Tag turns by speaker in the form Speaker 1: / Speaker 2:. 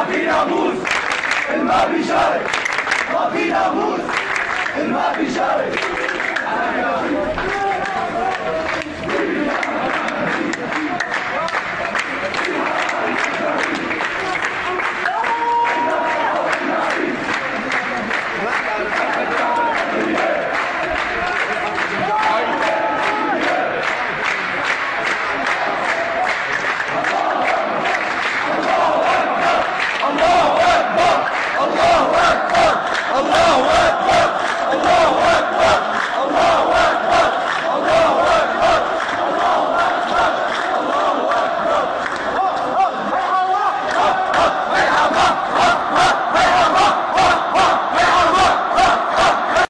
Speaker 1: ما في ناموس ما بيشارك ما في ناموس ما بيشارك